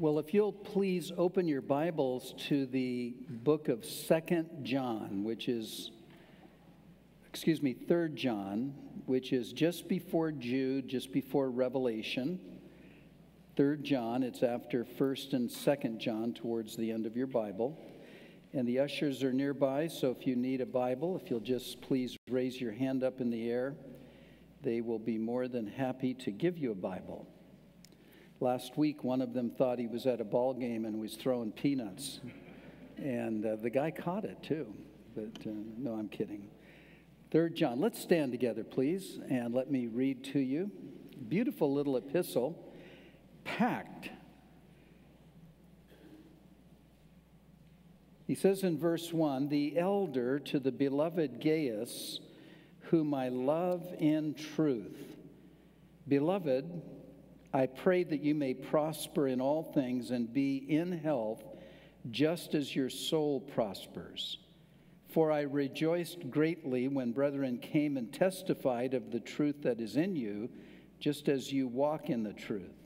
Well, if you'll please open your Bibles to the book of Second John, which is, excuse me, Third John, which is just before Jude, just before Revelation. Third John, it's after First and Second John, towards the end of your Bible. And the ushers are nearby, so if you need a Bible, if you'll just please raise your hand up in the air, they will be more than happy to give you a Bible. Last week, one of them thought he was at a ball game and was throwing peanuts. And uh, the guy caught it too. But uh, no, I'm kidding. Third John. Let's stand together, please, and let me read to you. Beautiful little epistle, packed. He says in verse 1 The elder to the beloved Gaius, whom I love in truth. Beloved, I pray that you may prosper in all things and be in health, just as your soul prospers. For I rejoiced greatly when brethren came and testified of the truth that is in you, just as you walk in the truth.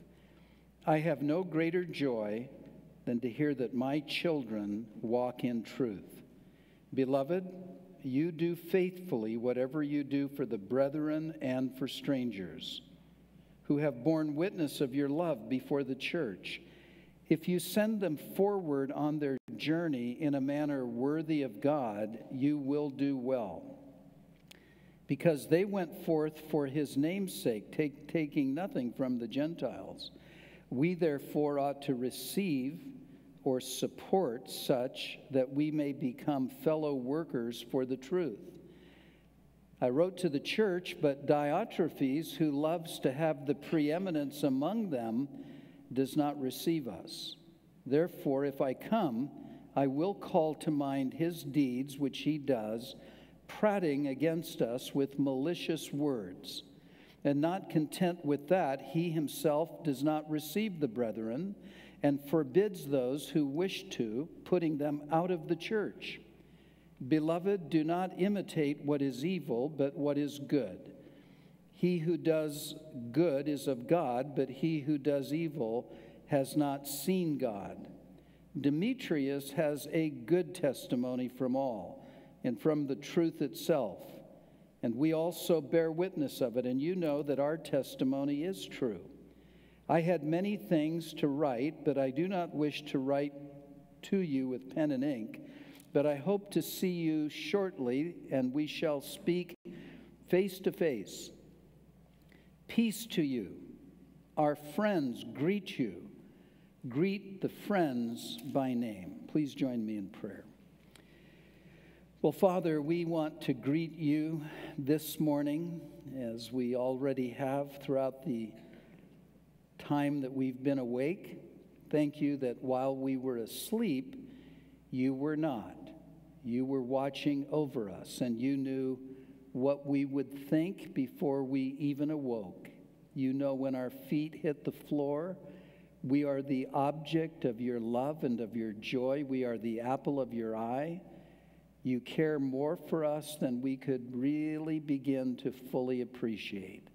I have no greater joy than to hear that my children walk in truth. Beloved, you do faithfully whatever you do for the brethren and for strangers who have borne witness of your love before the church. If you send them forward on their journey in a manner worthy of God, you will do well. Because they went forth for his name's sake, take, taking nothing from the Gentiles. We therefore ought to receive or support such that we may become fellow workers for the truth. I wrote to the church, but Diotrephes, who loves to have the preeminence among them, does not receive us. Therefore, if I come, I will call to mind his deeds, which he does, prating against us with malicious words. And not content with that, he himself does not receive the brethren and forbids those who wish to, putting them out of the church. Beloved, do not imitate what is evil, but what is good. He who does good is of God, but he who does evil has not seen God. Demetrius has a good testimony from all and from the truth itself. And we also bear witness of it, and you know that our testimony is true. I had many things to write, but I do not wish to write to you with pen and ink but I hope to see you shortly, and we shall speak face to face. Peace to you. Our friends greet you. Greet the friends by name. Please join me in prayer. Well, Father, we want to greet you this morning, as we already have throughout the time that we've been awake. Thank you that while we were asleep, you were not. You were watching over us, and you knew what we would think before we even awoke. You know when our feet hit the floor. We are the object of your love and of your joy. We are the apple of your eye. You care more for us than we could really begin to fully appreciate.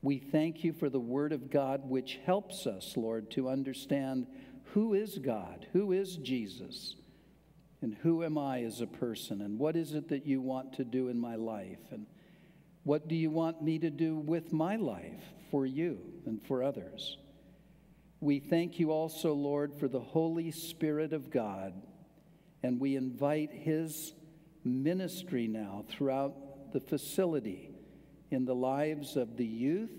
We thank you for the Word of God, which helps us, Lord, to understand who is God, who is Jesus and who am I as a person? And what is it that you want to do in my life? And what do you want me to do with my life for you and for others? We thank you also, Lord, for the Holy Spirit of God, and we invite his ministry now throughout the facility in the lives of the youth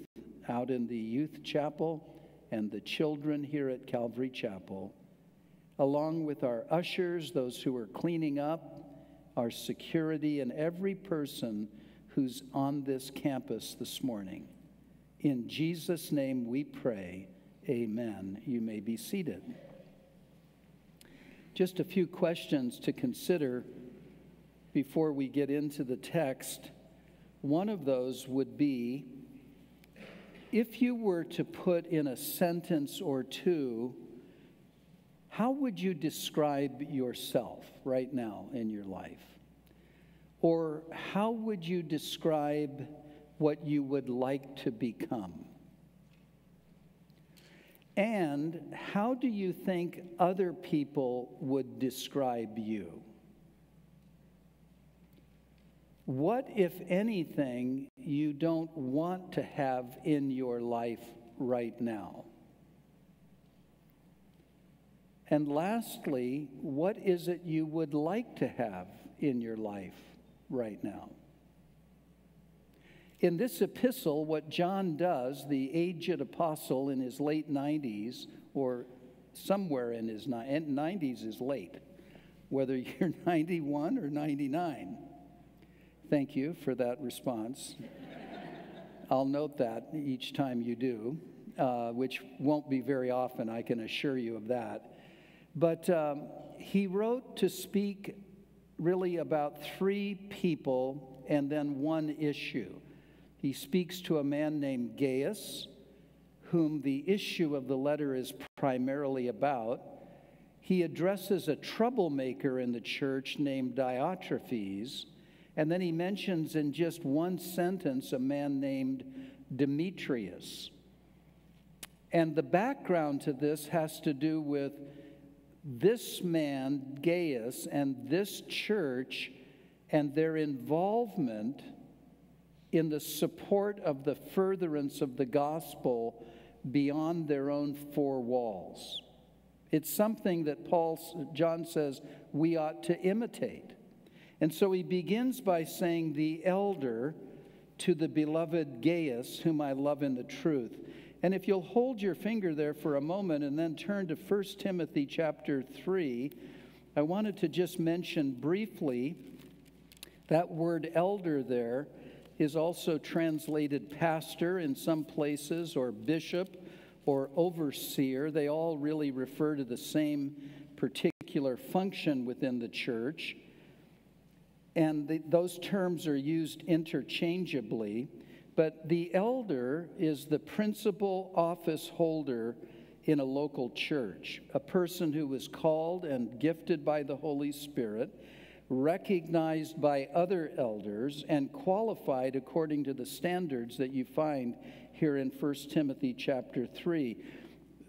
out in the youth chapel and the children here at Calvary Chapel along with our ushers, those who are cleaning up, our security, and every person who's on this campus this morning. In Jesus' name we pray. Amen. You may be seated. Just a few questions to consider before we get into the text. One of those would be if you were to put in a sentence or two how would you describe yourself right now in your life? Or how would you describe what you would like to become? And how do you think other people would describe you? What, if anything, you don't want to have in your life right now? And lastly, what is it you would like to have in your life right now? In this epistle, what John does, the aged apostle in his late 90s, or somewhere in his 90s is late, whether you're 91 or 99, Thank you for that response. I'll note that each time you do, uh, which won't be very often, I can assure you of that. But um, he wrote to speak really about three people and then one issue. He speaks to a man named Gaius, whom the issue of the letter is primarily about. He addresses a troublemaker in the church named Diotrephes and then he mentions in just one sentence a man named Demetrius. And the background to this has to do with this man, Gaius, and this church and their involvement in the support of the furtherance of the gospel beyond their own four walls. It's something that Paul John says we ought to imitate. And so he begins by saying, The elder to the beloved Gaius, whom I love in the truth. And if you'll hold your finger there for a moment and then turn to 1 Timothy chapter 3, I wanted to just mention briefly that word elder there is also translated pastor in some places, or bishop, or overseer. They all really refer to the same particular function within the church and the, those terms are used interchangeably. But the elder is the principal office holder in a local church, a person who was called and gifted by the Holy Spirit, recognized by other elders, and qualified according to the standards that you find here in 1 Timothy chapter 3.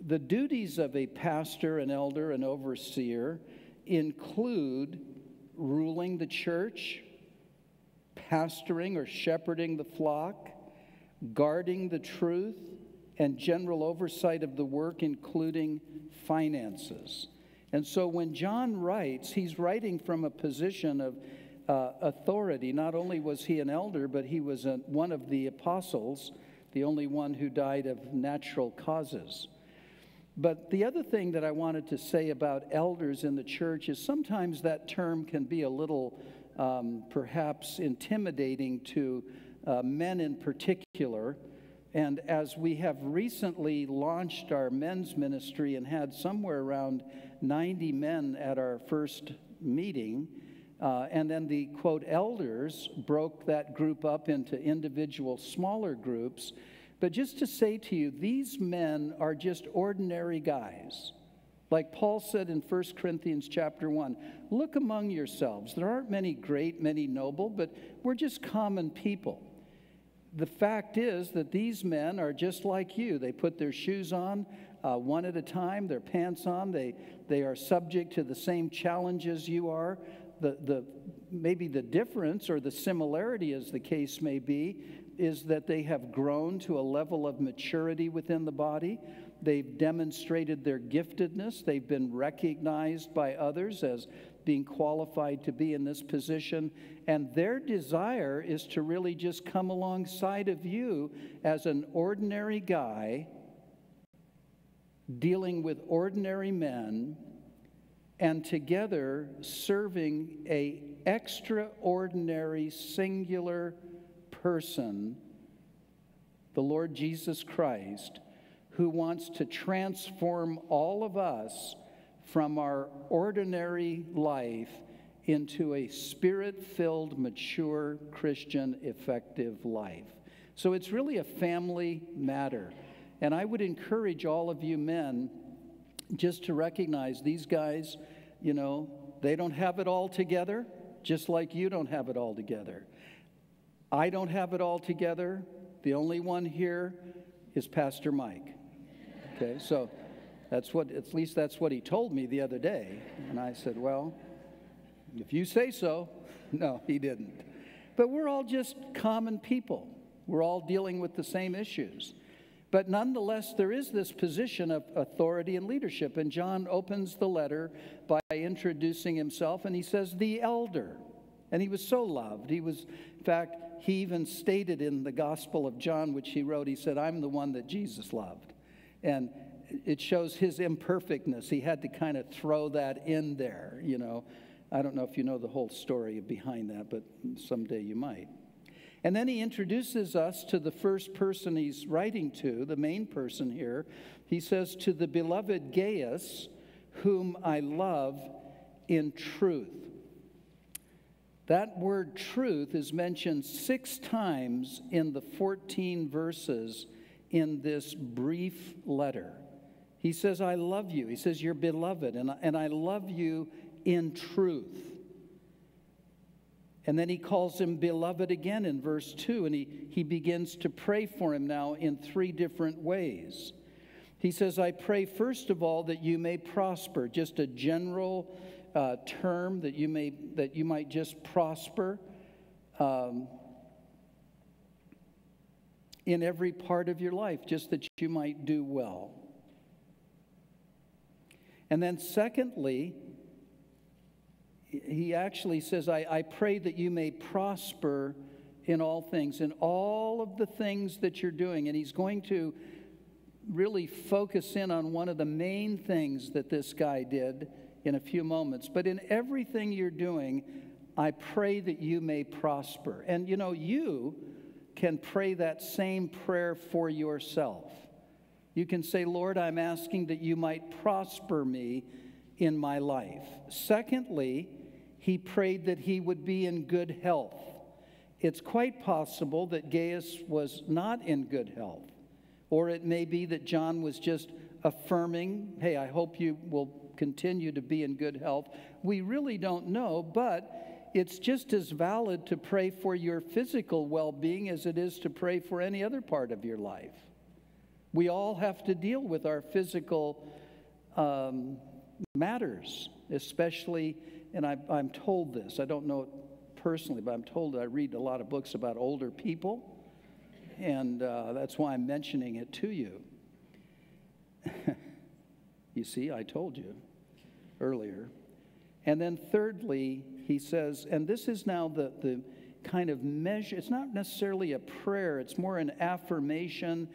The duties of a pastor, an elder, an overseer include ruling the church, pastoring or shepherding the flock, guarding the truth, and general oversight of the work, including finances. And so when John writes, he's writing from a position of uh, authority. Not only was he an elder, but he was a, one of the apostles, the only one who died of natural causes. But the other thing that I wanted to say about elders in the church is sometimes that term can be a little um, perhaps intimidating to uh, men in particular. And as we have recently launched our men's ministry and had somewhere around 90 men at our first meeting, uh, and then the quote elders broke that group up into individual smaller groups. But just to say to you, these men are just ordinary guys. Like Paul said in 1 Corinthians chapter 1, look among yourselves. There aren't many great, many noble, but we're just common people. The fact is that these men are just like you. They put their shoes on uh, one at a time, their pants on. They, they are subject to the same challenges you are. The, the, maybe the difference or the similarity, as the case may be, is that they have grown to a level of maturity within the body. They've demonstrated their giftedness. They've been recognized by others as being qualified to be in this position. And their desire is to really just come alongside of you as an ordinary guy dealing with ordinary men and together serving a extraordinary singular person, the Lord Jesus Christ, who wants to transform all of us from our ordinary life into a spirit filled, mature, Christian, effective life. So it's really a family matter. And I would encourage all of you men just to recognize these guys, you know, they don't have it all together, just like you don't have it all together. I don't have it all together. The only one here is Pastor Mike. Okay, so that's what, at least that's what he told me the other day. And I said, Well, if you say so. No, he didn't. But we're all just common people. We're all dealing with the same issues. But nonetheless, there is this position of authority and leadership. And John opens the letter by introducing himself, and he says, The elder. And he was so loved. He was, in fact, he even stated in the Gospel of John, which he wrote, he said, I'm the one that Jesus loved. And it shows his imperfectness. He had to kind of throw that in there, you know. I don't know if you know the whole story behind that, but someday you might. And then he introduces us to the first person he's writing to, the main person here. He says, To the beloved Gaius, whom I love in truth. That word truth is mentioned six times in the 14 verses in this brief letter. He says, I love you. He says, You're beloved, and, and I love you in truth. And then he calls him beloved again in verse 2, and he, he begins to pray for him now in three different ways. He says, I pray first of all that you may prosper, just a general uh, term that you, may, that you might just prosper um, in every part of your life, just that you might do well. And then, secondly, he actually says, I, I pray that you may prosper in all things, in all of the things that you're doing. And he's going to really focus in on one of the main things that this guy did in a few moments. But in everything you're doing, I pray that you may prosper. And you know, you can pray that same prayer for yourself. You can say, Lord, I'm asking that you might prosper me in my life. Secondly, he prayed that he would be in good health. It's quite possible that Gaius was not in good health, or it may be that John was just affirming, hey, I hope you will continue to be in good health. We really don't know, but it's just as valid to pray for your physical well being as it is to pray for any other part of your life. We all have to deal with our physical um, matters, especially and I, I'm told this, I don't know it personally, but I'm told I read a lot of books about older people, and uh, that's why I'm mentioning it to you. you see, I told you earlier. And then, thirdly, he says, and this is now the, the kind of measure, it's not necessarily a prayer, it's more an affirmation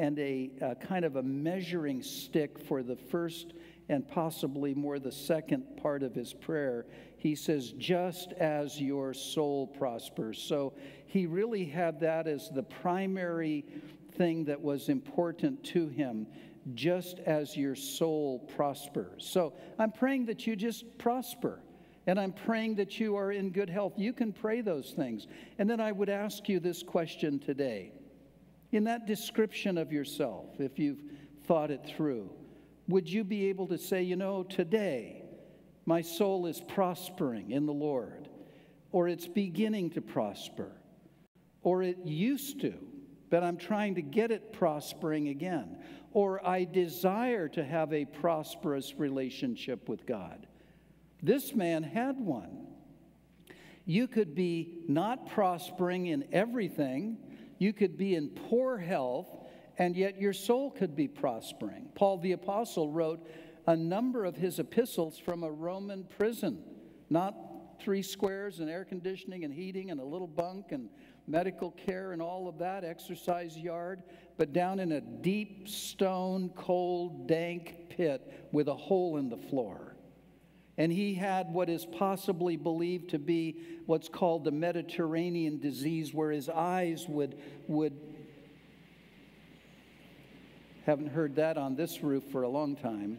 and a, a kind of a measuring stick for the first and possibly more the second part of his prayer, he says, just as your soul prospers. So he really had that as the primary thing that was important to him, just as your soul prospers. So I'm praying that you just prosper. And I'm praying that you are in good health. You can pray those things. And then I would ask you this question today. In that description of yourself, if you've thought it through, would you be able to say, you know, today my soul is prospering in the Lord, or it's beginning to prosper, or it used to, but I'm trying to get it prospering again, or I desire to have a prosperous relationship with God? This man had one. You could be not prospering in everything, you could be in poor health and yet your soul could be prospering. Paul the Apostle wrote a number of his epistles from a Roman prison, not three squares and air conditioning and heating and a little bunk and medical care and all of that, exercise yard, but down in a deep, stone, cold, dank pit with a hole in the floor. And he had what is possibly believed to be what's called the Mediterranean disease, where his eyes would, would haven't heard that on this roof for a long time.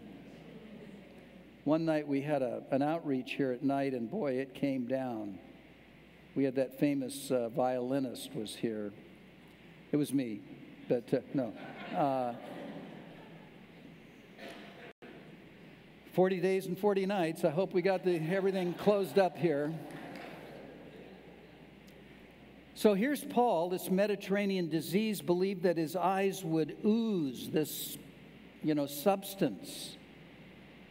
One night we had a, an outreach here at night, and boy, it came down. We had that famous uh, violinist was here. It was me, but uh, no. Uh, 40 days and 40 nights. I hope we got the, everything closed up here. So here's Paul, this Mediterranean disease, believed that his eyes would ooze this you know, substance.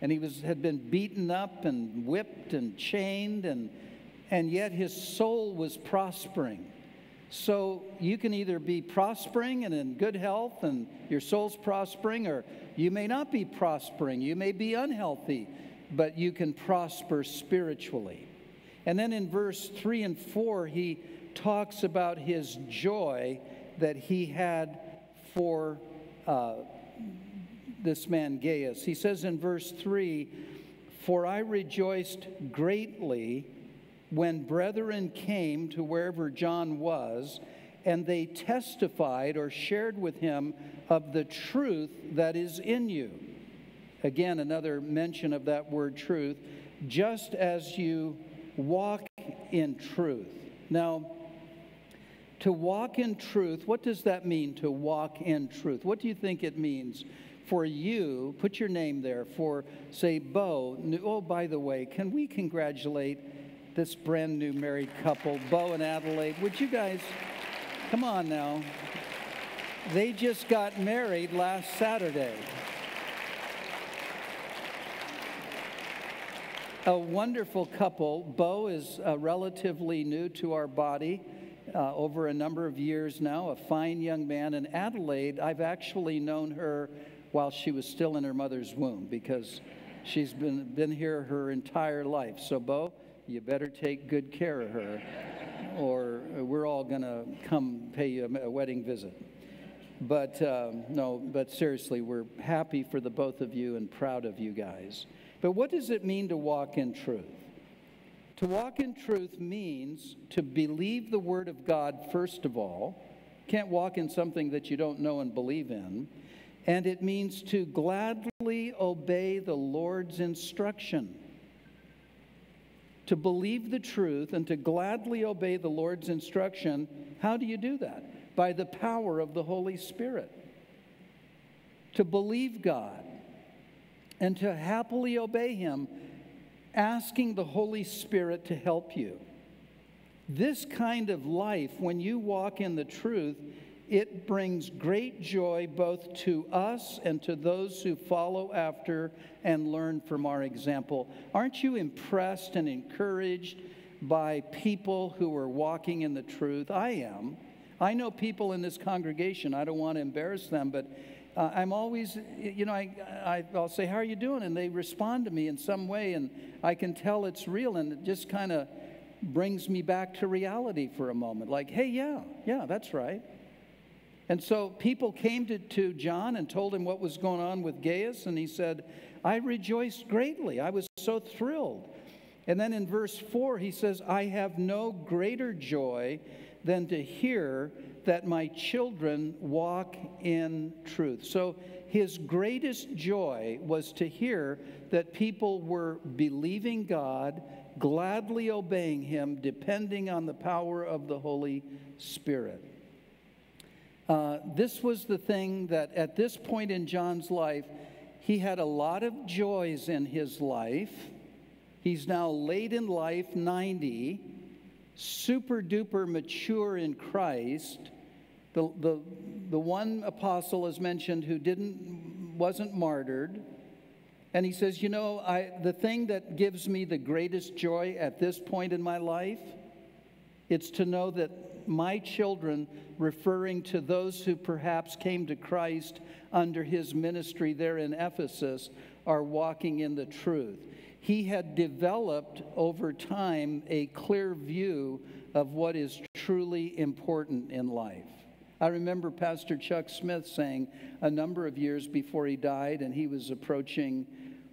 And he was, had been beaten up and whipped and chained, and, and yet his soul was prospering. So you can either be prospering and in good health and your soul's prospering, or you may not be prospering. You may be unhealthy, but you can prosper spiritually. And then in verse 3 and 4, he talks about his joy that he had for uh, this man Gaius. He says in verse 3 For I rejoiced greatly when brethren came to wherever John was, and they testified or shared with him of the truth that is in you. Again, another mention of that word truth, just as you walk in truth. Now, to walk in truth, what does that mean to walk in truth? What do you think it means for you? Put your name there for, say, Bo. Oh, by the way, can we congratulate this brand new married couple, Bo and Adelaide? Would you guys come on now? They just got married last Saturday. A wonderful couple. Bo is uh, relatively new to our body uh, over a number of years now, a fine young man. And Adelaide, I've actually known her while she was still in her mother's womb because she's been, been here her entire life. So, Bo, you better take good care of her, or we're all going to come pay you a wedding visit. But um, no, but seriously, we're happy for the both of you and proud of you guys. But what does it mean to walk in truth? To walk in truth means to believe the Word of God, first of all. Can't walk in something that you don't know and believe in. And it means to gladly obey the Lord's instruction. To believe the truth and to gladly obey the Lord's instruction, how do you do that? By the power of the Holy Spirit. To believe God and to happily obey Him asking the Holy Spirit to help you. This kind of life, when you walk in the truth, it brings great joy both to us and to those who follow after and learn from our example. Aren't you impressed and encouraged by people who are walking in the truth? I am. I know people in this congregation, I don't want to embarrass them, but uh, I'm always, you know, I, I, I'll say, How are you doing? And they respond to me in some way, and I can tell it's real, and it just kind of brings me back to reality for a moment. Like, hey, yeah, yeah, that's right. And so people came to, to John and told him what was going on with Gaius, and he said, I rejoiced greatly. I was so thrilled. And then in verse 4, he says, I have no greater joy than to hear that my children walk in truth. So his greatest joy was to hear that people were believing God, gladly obeying him, depending on the power of the Holy Spirit. Uh, this was the thing that at this point in John's life, he had a lot of joys in his life. He's now late in life, 90 super duper mature in Christ. The, the, the one apostle is mentioned who didn't, wasn't martyred. And he says, You know, I, the thing that gives me the greatest joy at this point in my life, it's to know that my children, referring to those who perhaps came to Christ under his ministry there in Ephesus, are walking in the truth he had developed over time a clear view of what is truly important in life. I remember Pastor Chuck Smith saying a number of years before he died, and he was approaching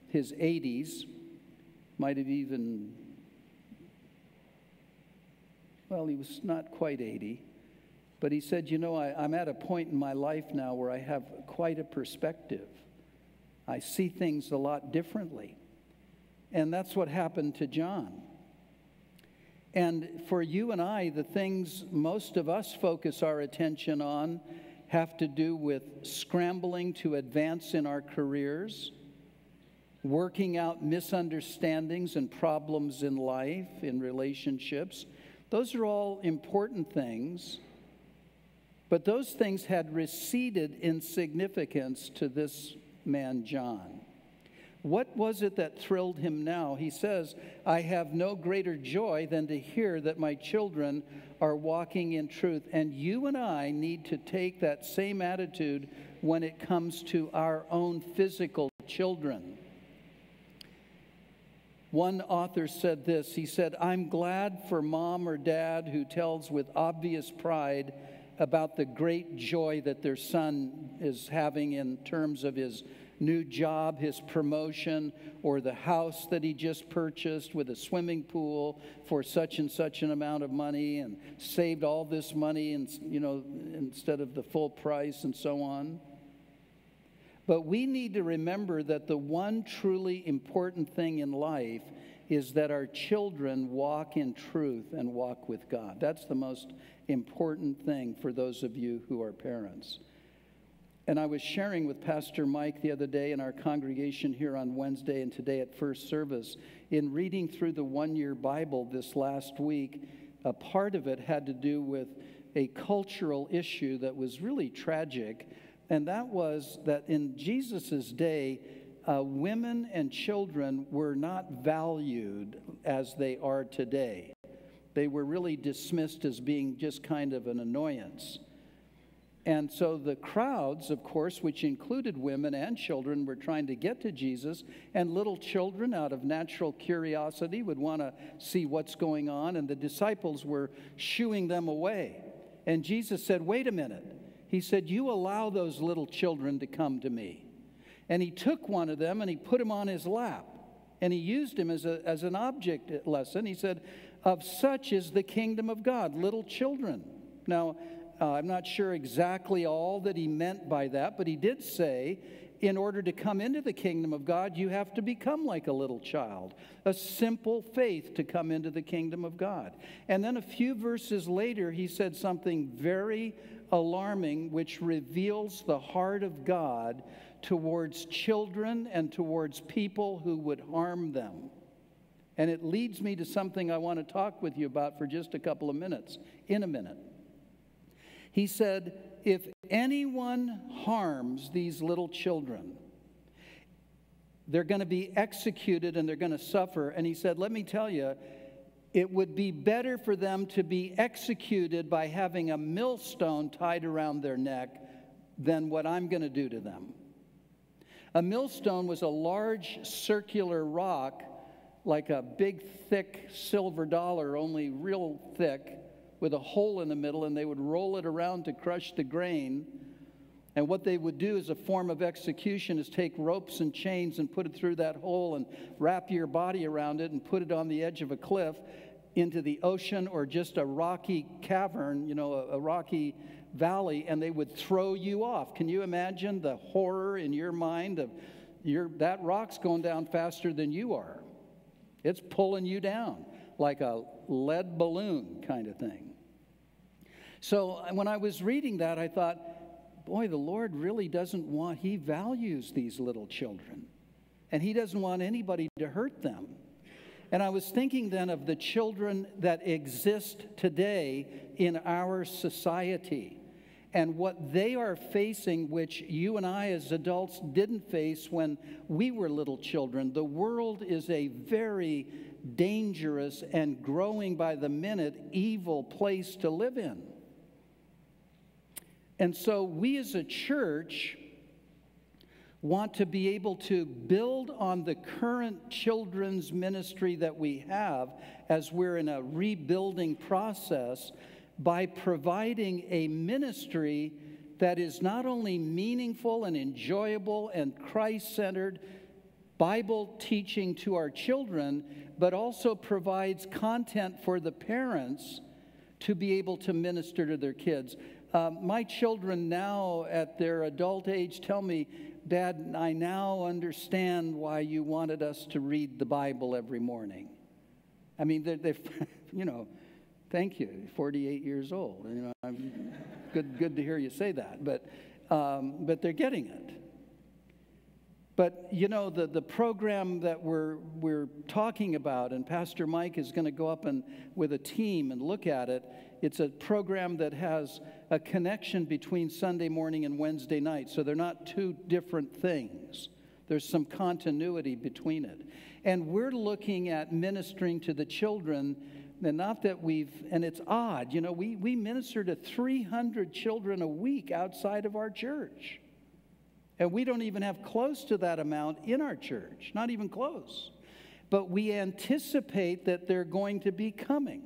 his 80s, might have even, well, he was not quite 80, but he said, You know, I, am at a point in my life now where I have quite a perspective. I see things a lot differently. And that's what happened to John. And for you and I, the things most of us focus our attention on have to do with scrambling to advance in our careers, working out misunderstandings and problems in life, in relationships. Those are all important things, but those things had receded in significance to this man John. What was it that thrilled him now? He says, I have no greater joy than to hear that my children are walking in truth. And you and I need to take that same attitude when it comes to our own physical children. One author said this He said, I'm glad for mom or dad who tells with obvious pride about the great joy that their son is having in terms of his new job, his promotion, or the house that he just purchased with a swimming pool for such and such an amount of money and saved all this money and you know instead of the full price and so on. But we need to remember that the one truly important thing in life is that our children walk in truth and walk with God. That's the most important thing for those of you who are parents. And I was sharing with Pastor Mike the other day in our congregation here on Wednesday and today at first service. In reading through the one year Bible this last week, a part of it had to do with a cultural issue that was really tragic. And that was that in Jesus' day, uh, women and children were not valued as they are today. They were really dismissed as being just kind of an annoyance. And so the crowds, of course, which included women and children, were trying to get to Jesus. And little children, out of natural curiosity, would want to see what's going on. And the disciples were shooing them away. And Jesus said, Wait a minute. He said, You allow those little children to come to me. And he took one of them and he put him on his lap. And he used him as, a, as an object lesson. He said, Of such is the kingdom of God, little children. Now, uh, I'm not sure exactly all that he meant by that, but he did say, in order to come into the kingdom of God, you have to become like a little child, a simple faith to come into the kingdom of God. And then a few verses later, he said something very alarming, which reveals the heart of God towards children and towards people who would harm them. And it leads me to something I want to talk with you about for just a couple of minutes, in a minute. He said, If anyone harms these little children, they're going to be executed and they're going to suffer. And he said, Let me tell you, it would be better for them to be executed by having a millstone tied around their neck than what I'm going to do to them. A millstone was a large circular rock, like a big, thick silver dollar, only real thick, with a hole in the middle and they would roll it around to crush the grain. And what they would do as a form of execution is take ropes and chains and put it through that hole and wrap your body around it and put it on the edge of a cliff into the ocean or just a rocky cavern, you know, a, a rocky valley, and they would throw you off. Can you imagine the horror in your mind of your, that rock's going down faster than you are? It's pulling you down like a lead balloon kind of thing. So uh, when I was reading that, I thought, boy, the Lord really doesn't want, He values these little children, and He doesn't want anybody to hurt them. And I was thinking then of the children that exist today in our society and what they are facing, which you and I as adults didn't face when we were little children. The world is a very dangerous and growing by the minute evil place to live in. And so we as a church want to be able to build on the current children's ministry that we have as we're in a rebuilding process by providing a ministry that is not only meaningful and enjoyable and Christ centered, Bible teaching to our children, but also provides content for the parents to be able to minister to their kids. Um, my children now, at their adult age, tell me, Dad, I now understand why you wanted us to read the Bible every morning. I mean, they're, they're you know, thank you, 48 years old. You know, I'm good, good to hear you say that, but, um, but they're getting it. But you know, the, the program that we're, we're talking about, and Pastor Mike is going to go up and with a team and look at it, it's a program that has a connection between Sunday morning and Wednesday night. So they're not two different things. There's some continuity between it. And we're looking at ministering to the children, and not that we've, and it's odd, you know, we, we minister to 300 children a week outside of our church. And we don't even have close to that amount in our church, not even close. But we anticipate that they're going to be coming.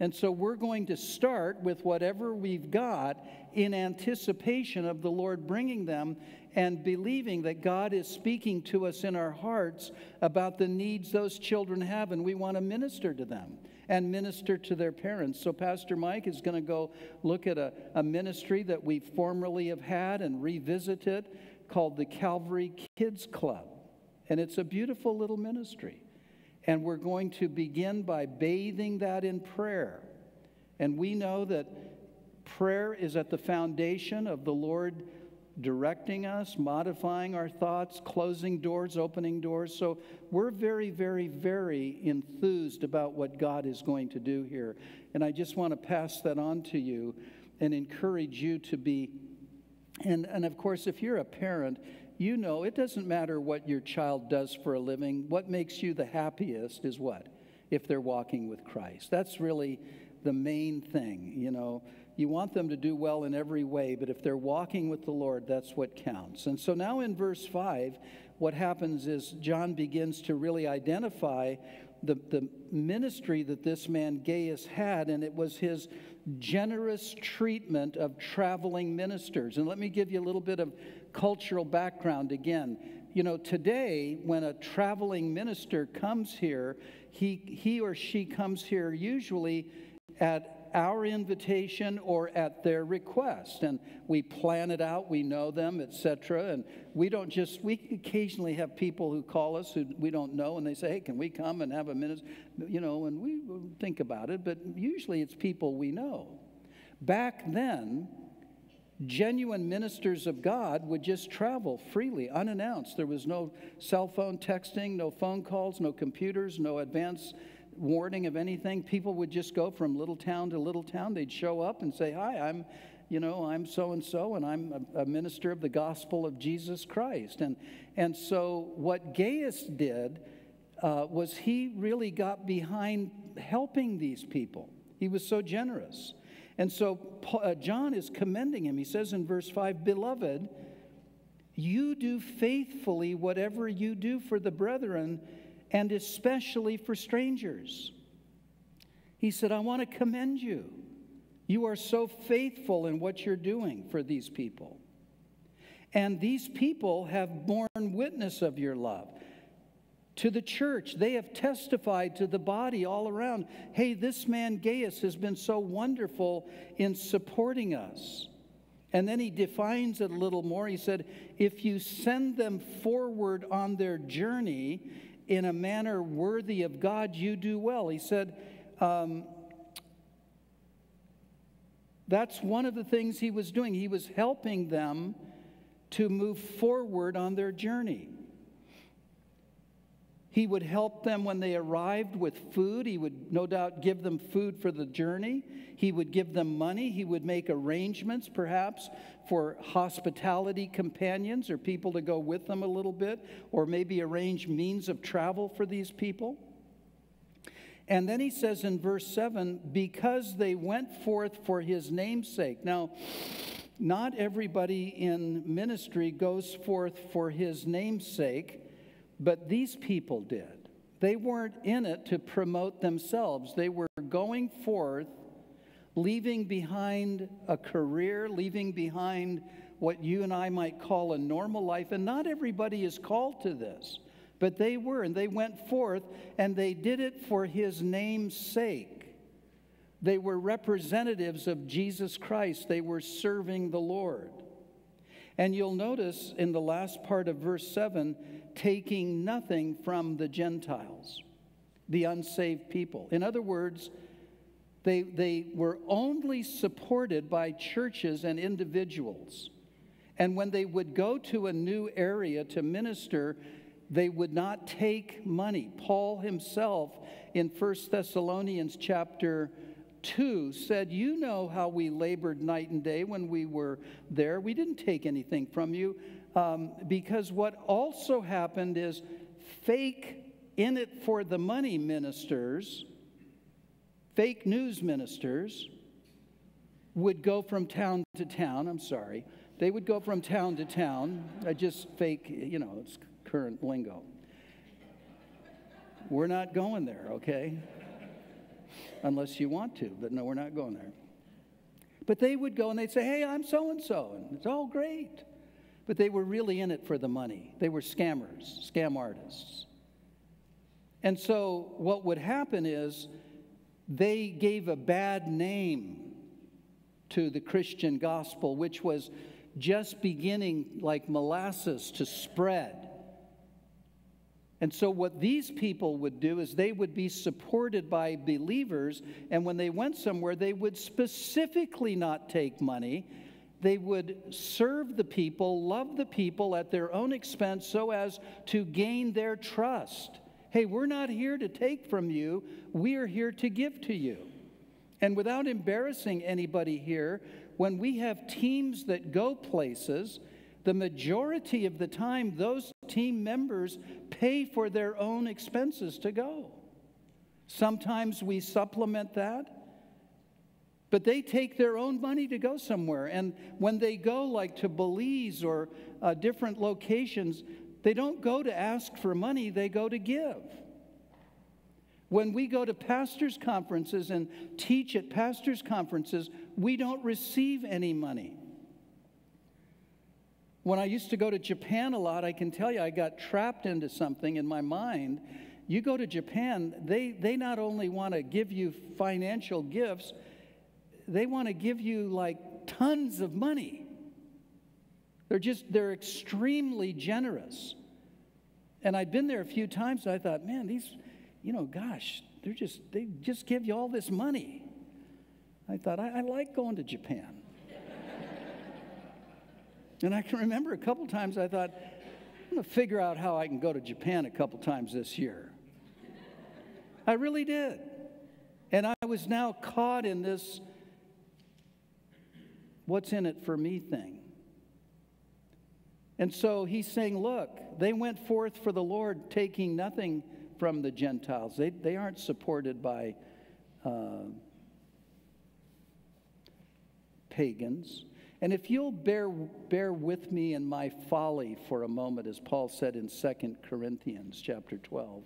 And so we're going to start with whatever we've got in anticipation of the Lord bringing them and believing that God is speaking to us in our hearts about the needs those children have, and we want to minister to them and minister to their parents. So, Pastor Mike is going to go look at a, a ministry that we formerly have had and revisit it called the Calvary Kids Club. And it's a beautiful little ministry. And we're going to begin by bathing that in prayer. And we know that prayer is at the foundation of the Lord directing us, modifying our thoughts, closing doors, opening doors. So we're very, very, very enthused about what God is going to do here. And I just want to pass that on to you and encourage you to be. And, and of course, if you're a parent, you know it doesn't matter what your child does for a living. What makes you the happiest is what? If they're walking with Christ. That's really the main thing, you know. You want them to do well in every way, but if they're walking with the Lord, that's what counts. And so now in verse 5, what happens is John begins to really identify the, the ministry that this man Gaius had, and it was his generous treatment of traveling ministers. And let me give you a little bit of cultural background again. You know, today, when a traveling minister comes here, he, he or she comes here usually at our invitation or at their request. And we plan it out we know them etc and we don't just we occasionally have people who call us who we don't know and they say hey can we come and have a minute? You know and we think about it but usually it's people we know. Back then genuine ministers of God would just travel freely, unannounced. There was no cell phone texting, no phone calls, no computers, no advance warning of anything. People would just go from little town to little town. They'd show up and say, Hi, I'm. You know, I'm so and so, and I'm a, a minister of the gospel of Jesus Christ. And, and so, what Gaius did uh, was he really got behind helping these people. He was so generous. And so uh, John is commending him. He says in verse 5 Beloved, you do faithfully whatever you do for the brethren, and especially for strangers. He said, I want to commend you. You are so faithful in what you're doing for these people. And these people have borne witness of your love to the church. They have testified to the body all around hey, this man Gaius has been so wonderful in supporting us. And then he defines it a little more. He said, if you send them forward on their journey in a manner worthy of God, you do well. He said, um, that's one of the things he was doing. He was helping them to move forward on their journey. He would help them when they arrived with food. He would no doubt give them food for the journey. He would give them money. He would make arrangements, perhaps, for hospitality companions or people to go with them a little bit, or maybe arrange means of travel for these people. And then he says in verse 7 because they went forth for his name's sake. Now, not everybody in ministry goes forth for his name's sake. But these people did. They weren't in it to promote themselves, they were going forth, leaving behind a career, leaving behind what you and I might call a normal life. And not everybody is called to this, but they were. And they went forth and they did it for his name's sake. They were representatives of Jesus Christ, they were serving the Lord. And you'll notice in the last part of verse 7 taking nothing from the Gentiles, the unsaved people. In other words, they, they were only supported by churches and individuals. And when they would go to a new area to minister, they would not take money. Paul himself in 1 Thessalonians chapter 2 said, You know how we labored night and day when we were there. We didn't take anything from you. Um, because what also happened is fake in it for the money ministers, fake news ministers, would go from town to town. I'm sorry. They would go from town to town. I just fake, you know, it's current lingo. We're not going there, okay? Unless you want to, but no, we're not going there. But they would go and they'd say, hey, I'm so and so, and it's all great. But they were really in it for the money. They were scammers, scam artists. And so what would happen is they gave a bad name to the Christian gospel, which was just beginning like molasses to spread. And so, what these people would do is they would be supported by believers, and when they went somewhere, they would specifically not take money. They would serve the people, love the people at their own expense so as to gain their trust. Hey, we're not here to take from you, we are here to give to you. And without embarrassing anybody here, when we have teams that go places, the majority of the time, those team members pay for their own expenses to go. Sometimes we supplement that, but they take their own money to go somewhere. And when they go, like to Belize or uh, different locations, they don't go to ask for money, they go to give. When we go to pastors' conferences and teach at pastors' conferences, we don't receive any money. When I used to go to Japan a lot, I can tell you I got trapped into something in my mind. You go to Japan, they, they not only want to give you financial gifts, they want to give you like tons of money. They're just, they're extremely generous. And I'd been there a few times, and I thought, man, these, you know, gosh, they're just, they just give you all this money. I thought, I, I like going to Japan. And I can remember a couple times I thought, I'm going to figure out how I can go to Japan a couple times this year. I really did. And I was now caught in this what's in it for me thing. And so he's saying, look, they went forth for the Lord, taking nothing from the Gentiles. They, they aren't supported by uh, pagans. And if you'll bear, bear with me in my folly for a moment, as Paul said in 2 Corinthians chapter 12.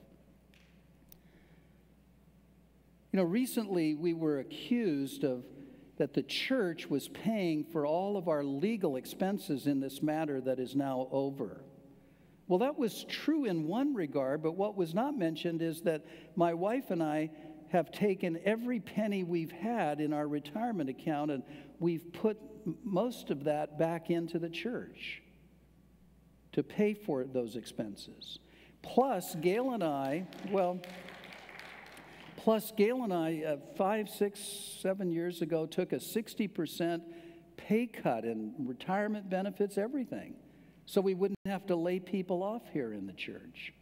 You know, recently we were accused of that the church was paying for all of our legal expenses in this matter that is now over. Well, that was true in one regard, but what was not mentioned is that my wife and I have taken every penny we've had in our retirement account and we've put most of that back into the church to pay for those expenses. Plus, Gail and I, well, plus Gail and I, uh, five, six, seven years ago, took a 60% pay cut in retirement benefits, everything. So we wouldn't have to lay people off here in the church.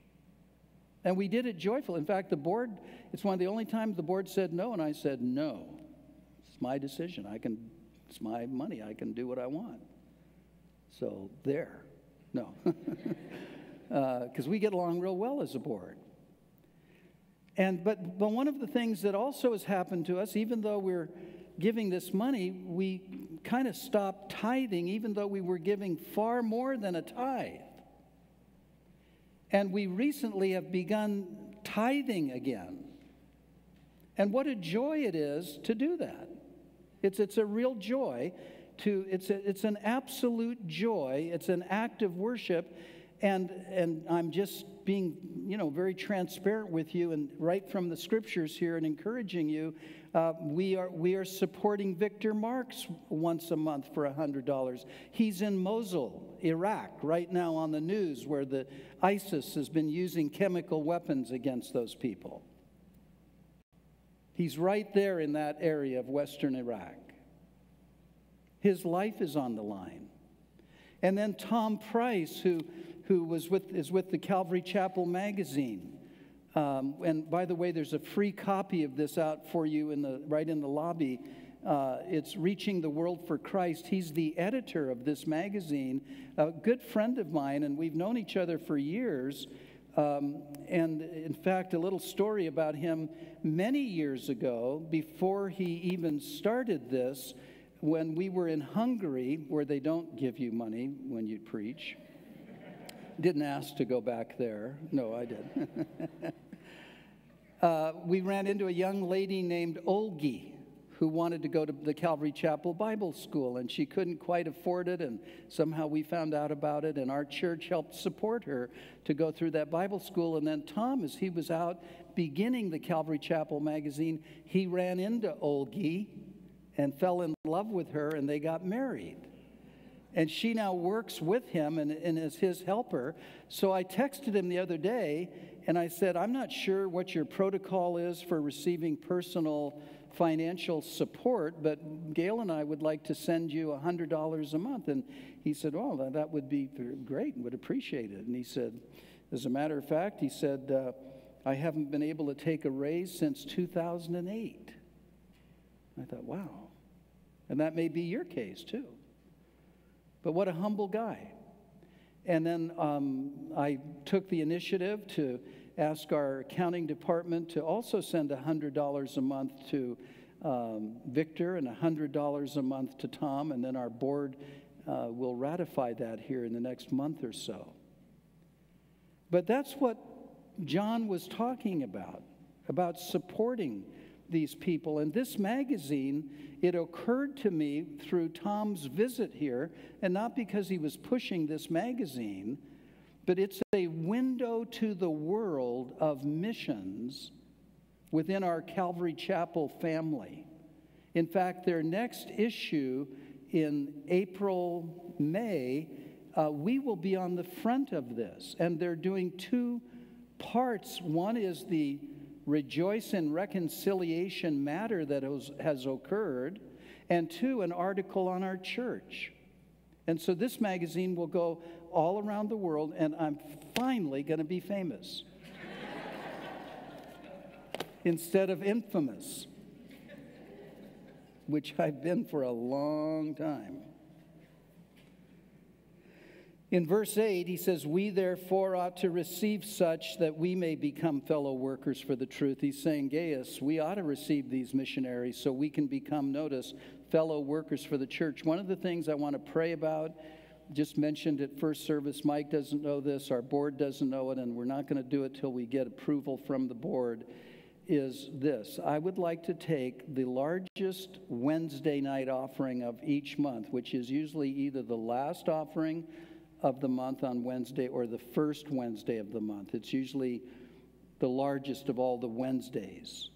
And we did it joyful. In fact, the board, it's one of the only times the board said no, and I said no. It's my decision. I can it's my money. I can do what I want. So there. No. Because uh, we get along real well as a board. And but but one of the things that also has happened to us, even though we're giving this money, we kind of stopped tithing, even though we were giving far more than a tithe. And we recently have begun tithing again. And what a joy it is to do that. It's, it's a real joy to, it's, a, it's an absolute joy. It's an act of worship. And, and I'm just being, you know, very transparent with you and right from the scriptures here and encouraging you. Uh, we, are, we are supporting Victor Marks once a month for $100. He's in Mosul, Iraq, right now on the news where the ISIS has been using chemical weapons against those people. He's right there in that area of western Iraq. His life is on the line. And then Tom Price, who, who was with, is with the Calvary Chapel magazine, Um, and by the way, there's a free copy of this out for you in the, right in the lobby. Uh, it's Reaching the World for Christ. He's the editor of this magazine, a good friend of mine, and we've known each other for years. Um, and in fact, a little story about him many years ago, before he even started this, when we were in Hungary, where they don't give you money when you preach. Didn't ask to go back there. No, I did. uh, we ran into a young lady named Olgi who wanted to go to the Calvary Chapel Bible School, and she couldn't quite afford it. And somehow we found out about it, and our church helped support her to go through that Bible school. And then Tom, as he was out beginning the Calvary Chapel magazine, he ran into Olgi and fell in love with her, and they got married. And she now works with him and, and is his helper. So I texted him the other day and I said, I'm not sure what your protocol is for receiving personal financial support, but Gail and I would like to send you $100 a month. And he said, Oh, that would be great and would appreciate it. And he said, As a matter of fact, he said, uh, I haven't been able to take a raise since 2008. I thought, wow. And that may be your case too. But what a humble guy. And then um, I took the initiative to ask our accounting department to also send $100 a month to um, Victor and $100 a month to Tom, and then our board uh, will ratify that here in the next month or so. But that's what John was talking about, about supporting these people. And this magazine, it occurred to me through Tom's visit here, and not because he was pushing this magazine but it's a window to the world of missions within our Calvary Chapel family. In fact, their next issue in April, May, uh, we will be on the front of this. And they're doing two parts. One is the rejoice in reconciliation matter that has, occurred, and two, an article on our church. And so this magazine will go all around the world, and I'm finally going to be famous instead of infamous, which I've been for a long time. In verse 8, he says, We therefore ought to receive such that we may become fellow workers for the truth. He's saying, Gaius, we ought to receive these missionaries so we can become, notice, fellow workers for the church. One of the things I want to pray about just mentioned at first service, Mike doesn't know this, our board doesn't know it, and we're not going to do it till we get approval from the board. Is this I would like to take the largest Wednesday night offering of each month, which is usually either the last offering of the month on Wednesday or the first Wednesday of the month. It's usually the largest of all the Wednesdays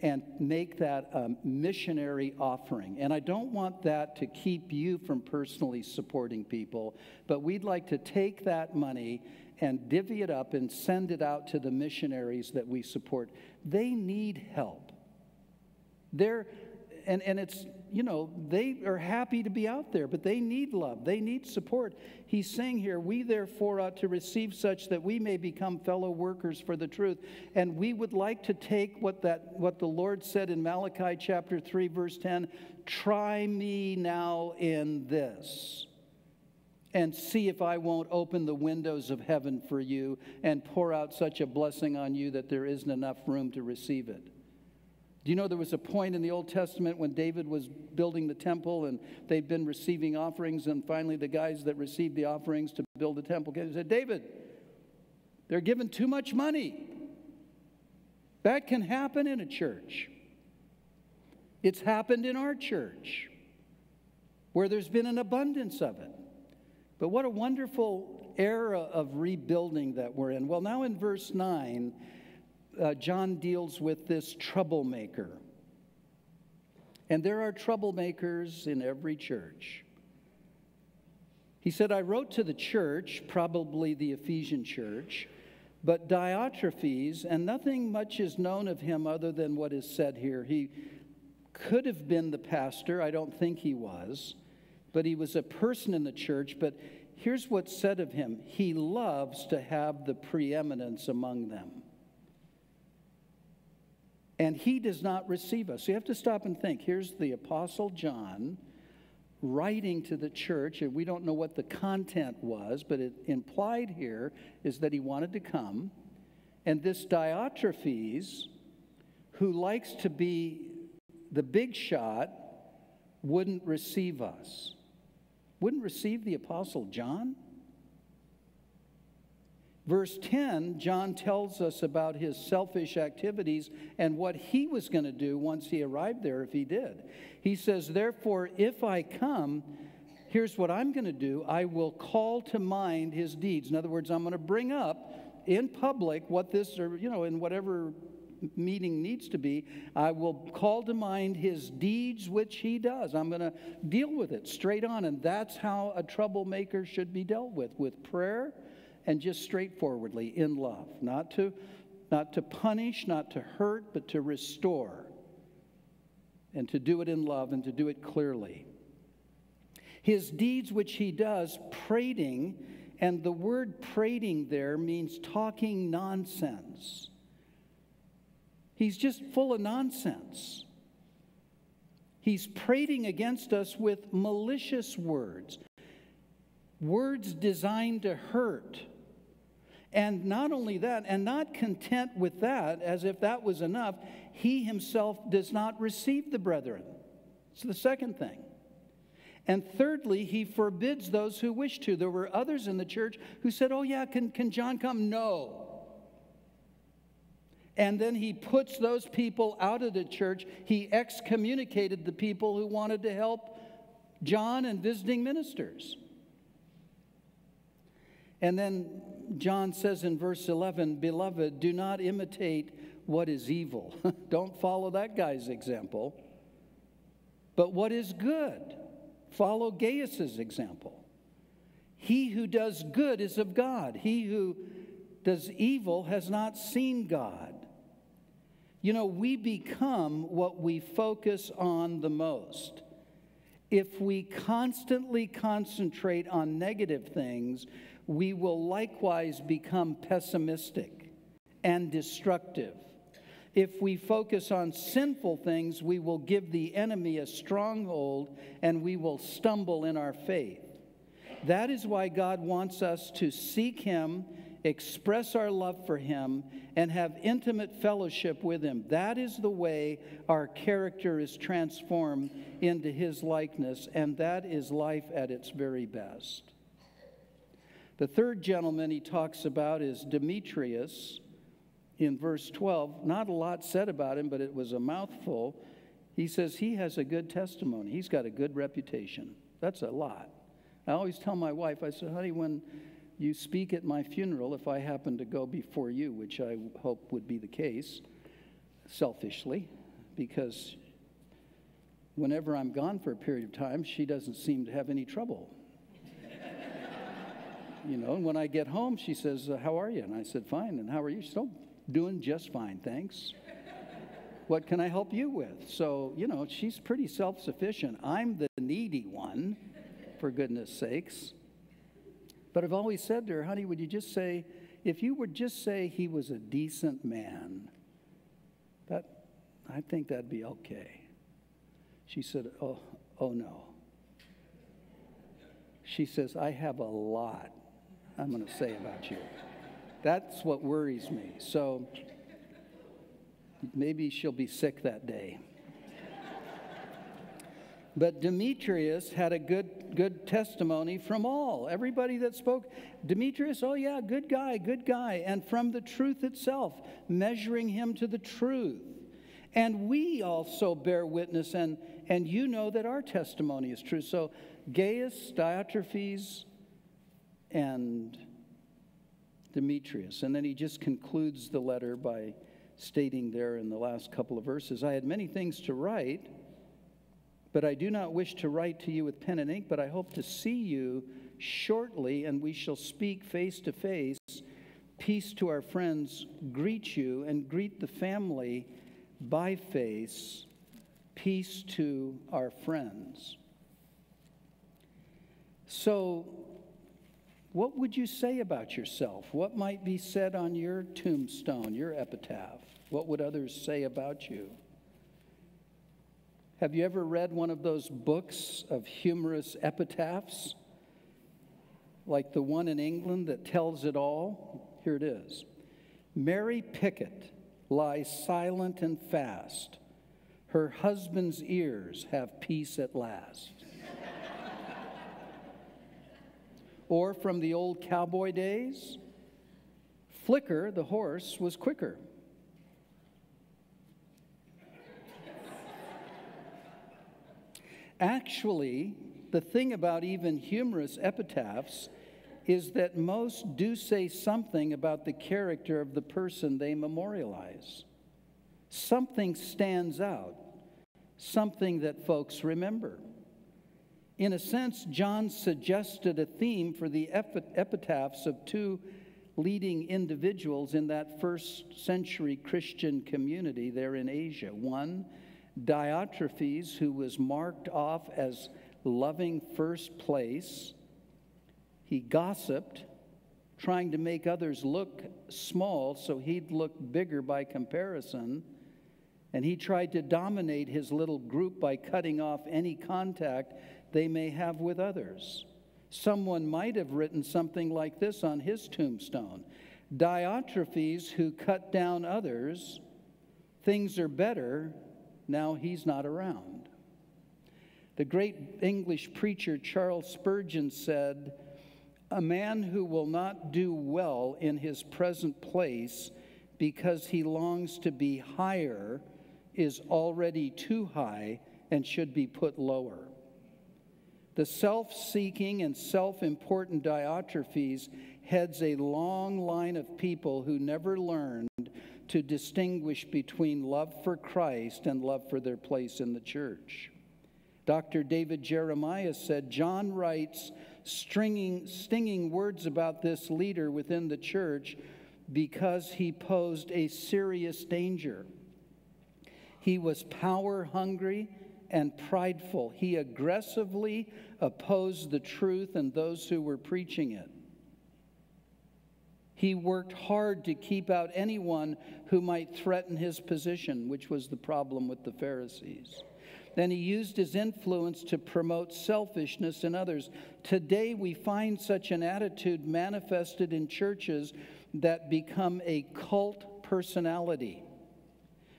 and make that a missionary offering. And I don't want that to keep you from personally supporting people, but we'd like to take that money and divvy it up and send it out to the missionaries that we support. They need help. They're and, and it's, you know, they are happy to be out there, but they need love. They need support. He's saying here, we therefore ought to receive such that we may become fellow workers for the truth. And we would like to take what that what the Lord said in Malachi chapter 3, verse 10, try me now in this and see if I won't open the windows of heaven for you and pour out such a blessing on you that there isn't enough room to receive it. Do you know there was a point in the Old Testament when David was building the temple and they'd been receiving offerings, and finally the guys that received the offerings to build the temple said, David, they're giving too much money. That can happen in a church. It's happened in our church where there's been an abundance of it. But what a wonderful era of rebuilding that we're in. Well, now in verse 9, uh, John deals with this troublemaker. And there are troublemakers in every church. He said, I wrote to the church, probably the Ephesian church, but Diotrephes, and nothing much is known of him other than what is said here. He could have been the pastor, I don't think he was, but he was a person in the church. But here's what's said of him he loves to have the preeminence among them. And he does not receive us. So you have to stop and think. Here's the Apostle John writing to the church, and we don't know what the content was, but it implied here is that he wanted to come. And this Diotrephes, who likes to be the big shot, wouldn't receive us. Wouldn't receive the Apostle John? Verse 10, John tells us about his selfish activities and what he was going to do once he arrived there if he did. He says, Therefore, if I come, here's what I'm going to do I will call to mind his deeds. In other words, I'm going to bring up in public what this, or, you know, in whatever meeting needs to be, I will call to mind his deeds which he does. I'm going to deal with it straight on. And that's how a troublemaker should be dealt with with prayer and just straightforwardly in love, not to, not to punish, not to hurt, but to restore, and to do it in love and to do it clearly. His deeds, which he does, prating, and the word prating there means talking nonsense. He's just full of nonsense. He's prating against us with malicious words, words designed to hurt and not only that, and not content with that, as if that was enough, he himself does not receive the brethren. It's the second thing. And thirdly, he forbids those who wish to. There were others in the church who said, Oh, yeah, can, can John come? No. And then he puts those people out of the church. He excommunicated the people who wanted to help John and visiting ministers. And then John says in verse 11, Beloved, do not imitate what is evil. Don't follow that guy's example. But what is good? Follow Gaius's example. He who does good is of God. He who does evil has not seen God. You know, we become what we focus on the most. If we constantly concentrate on negative things, we will likewise become pessimistic and destructive. If we focus on sinful things, we will give the enemy a stronghold and we will stumble in our faith. That is why God wants us to seek Him, express our love for Him, and have intimate fellowship with Him. That is the way our character is transformed into His likeness, and that is life at its very best. The third gentleman he talks about is Demetrius in verse 12. Not a lot said about him, but it was a mouthful. He says he has a good testimony, he's got a good reputation. That's a lot. I always tell my wife, I said, honey, when you speak at my funeral, if I happen to go before you, which I hope would be the case, selfishly, because whenever I'm gone for a period of time, she doesn't seem to have any trouble you know, and when I get home, she says, uh, How are you? And I said, Fine. And how are you? She's oh, doing just fine, thanks. what can I help you with? So, you know, she's pretty self sufficient. I'm the needy one, for goodness sakes. But I've always said to her, honey, would you just say, if you would just say he was a decent man, that I think that'd be okay. She said, Oh, oh no. She says, I have a lot I'm going to say about you. That's what worries me. So maybe she'll be sick that day. But Demetrius had a good, good testimony from all. Everybody that spoke, Demetrius, oh yeah, good guy, good guy. And from the truth itself, measuring him to the truth. And we also bear witness, and, and you know that our testimony is true. So Gaius, Diotrephes, and Demetrius. And then he just concludes the letter by stating there in the last couple of verses I had many things to write, but I do not wish to write to you with pen and ink, but I hope to see you shortly, and we shall speak face to face. Peace to our friends, greet you, and greet the family by face. Peace to our friends. So, what would you say about yourself? What might be said on your tombstone, your epitaph? What would others say about you? Have you ever read one of those books of humorous epitaphs? Like the one in England that tells it all? Here it is Mary Pickett lies silent and fast. Her husband's ears have peace at last. Or from the old cowboy days, Flicker, the horse, was quicker. Actually, the thing about even humorous epitaphs is that most do say something about the character of the person they memorialize. Something stands out, something that folks remember. In a sense, John suggested a theme for the epitaphs of two leading individuals in that first century Christian community there in Asia. One, Diotrephes, who was marked off as loving first place. He gossiped, trying to make others look small so he'd look bigger by comparison. And he tried to dominate his little group by cutting off any contact they may have with others. Someone might have written something like this on his tombstone Diotrephes, who cut down others, things are better now he's not around. The great English preacher Charles Spurgeon said, A man who will not do well in his present place because he longs to be higher is already too high and should be put lower. The self seeking and self important Diotrephes heads a long line of people who never learned to distinguish between love for Christ and love for their place in the church. Dr. David Jeremiah said John writes stringing, stinging words about this leader within the church because he posed a serious danger. He was power hungry and prideful. He aggressively opposed the truth and those who were preaching it. He worked hard to keep out anyone who might threaten his position, which was the problem with the Pharisees. Then he used his influence to promote selfishness in others. Today, we find such an attitude manifested in churches that become a cult personality.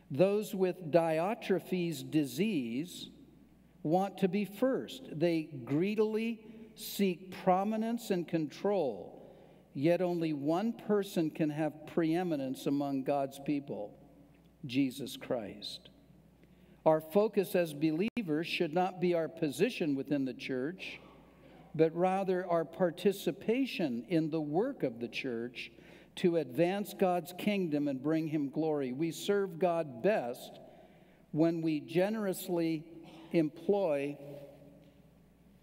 Those with Diotrephes' disease want to be first. They greedily seek prominence and control Yet only one person can have preeminence among God's people Jesus Christ. Our focus as believers should not be our position within the church, but rather our participation in the work of the church to advance God's kingdom and bring Him glory. We serve God best when we generously employ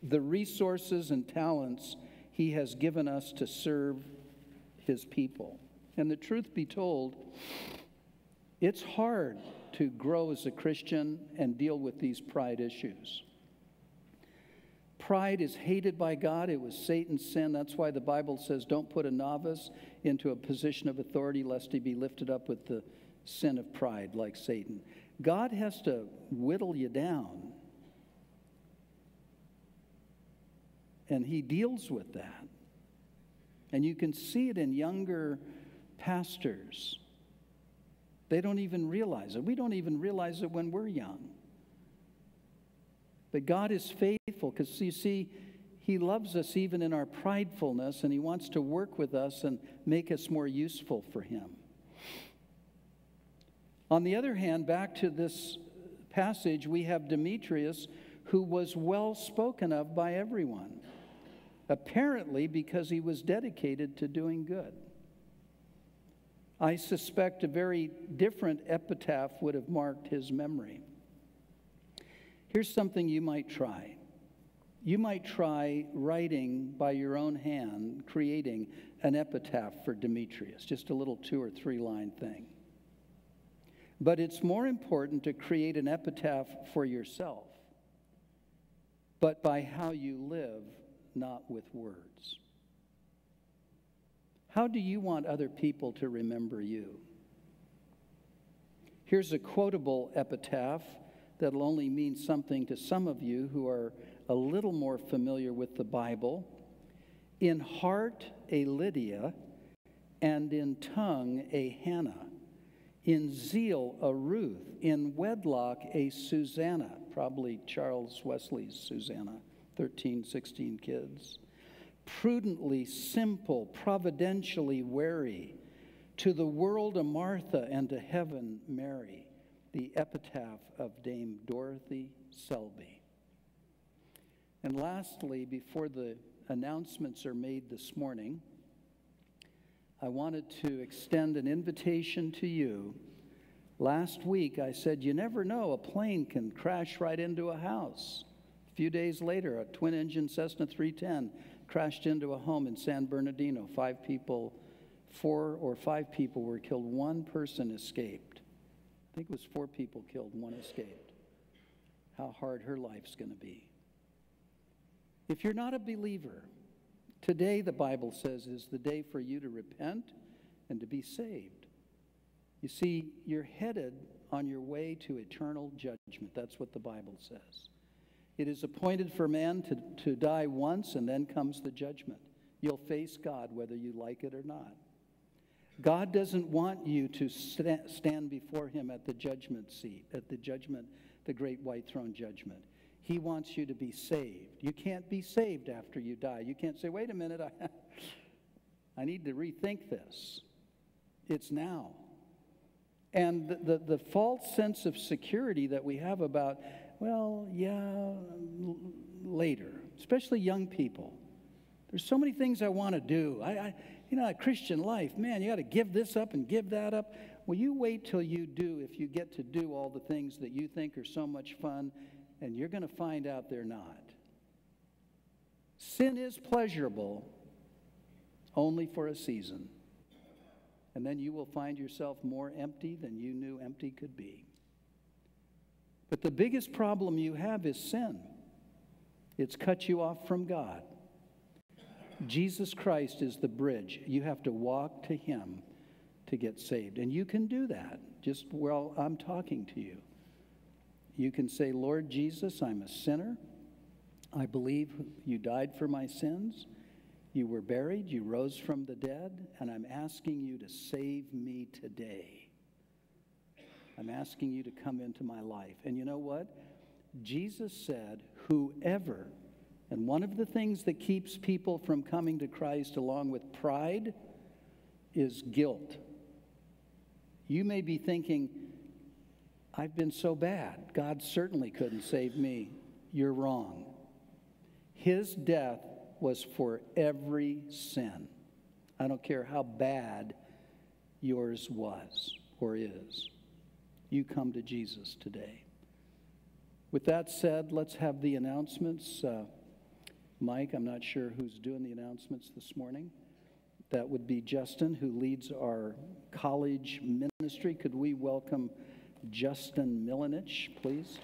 the resources and talents he has given us to serve His people. And the truth be told, it's hard to grow as a Christian and deal with these pride issues. Pride is hated by God. It was Satan's sin. That's why the Bible says, don't put a novice into a position of authority lest he be lifted up with the sin of pride like Satan. God has to whittle you down And he deals with that. And you can see it in younger pastors. They don't even realize it. We don't even realize it when we're young. But God is faithful because you see, He loves us even in our pridefulness, and He wants to work with us and make us more useful for Him. On the other hand, back to this passage, we have Demetrius, who was well spoken of by everyone apparently because he was dedicated to doing good. I suspect a very different epitaph would have marked his memory. Here's something you might try. You might try writing by your own hand, creating an epitaph for Demetrius, just a little two or three line thing. But it's more important to create an epitaph for yourself, but by how you live not with words. How do you want other people to remember you? Here's a quotable epitaph that'll only mean something to some of you who are a little more familiar with the Bible. In heart, a Lydia, and in tongue, a Hannah. In zeal, a Ruth. In wedlock, a Susanna, probably Charles Wesley's Susanna, 13, 16 kids. Prudently simple, providentially wary. To the world, a Martha, and to heaven, Mary. The epitaph of Dame Dorothy Selby. And lastly, before the announcements are made this morning, I wanted to extend an invitation to you. Last week, I said, You never know, a plane can crash right into a house. A few days later, a twin engine Cessna 310 crashed into a home in San Bernardino. Five people, four or five people were killed. One person escaped. I think it was four people killed, one escaped. How hard her life's going to be. If you're not a believer, today, the Bible says, is the day for you to repent and to be saved. You see, you're headed on your way to eternal judgment. That's what the Bible says. It is appointed for man to, to die once, and then comes the judgment. You'll face God whether you like it or not. God doesn't want you to stand before Him at the judgment seat, at the judgment, the great white throne judgment. He wants you to be saved. You can't be saved after you die. You can't say, wait a minute, I, I need to rethink this. It's now. And the, the, the, false sense of security that we have about, well, yeah, later, especially young people. There's so many things I want to do. I, I you know, a Christian life, man, you got to give this up and give that up. Well, you wait till you do if you get to do all the things that you think are so much fun and you're going to find out they're not. Sin is pleasurable only for a season. And then you will find yourself more empty than you knew empty could be. But the biggest problem you have is sin. It's cut you off from God. Jesus Christ is the bridge. You have to walk to Him to get saved. And you can do that just while I'm talking to you. You can say, Lord Jesus, I'm a sinner. I believe you died for my sins. You were buried, you rose from the dead, and I'm asking you to save me today. I'm asking you to come into my life. And you know what? Jesus said, Whoever, and one of the things that keeps people from coming to Christ along with pride is guilt. You may be thinking, I've been so bad. God certainly couldn't save me. You're wrong. His death was for every sin. I don't care how bad yours was or is. You come to Jesus today. With that said, let's have the announcements. Uh, Mike, I'm not sure who's doing the announcements this morning. That would be Justin, who leads our college ministry. Could we welcome Justin Milanich, please?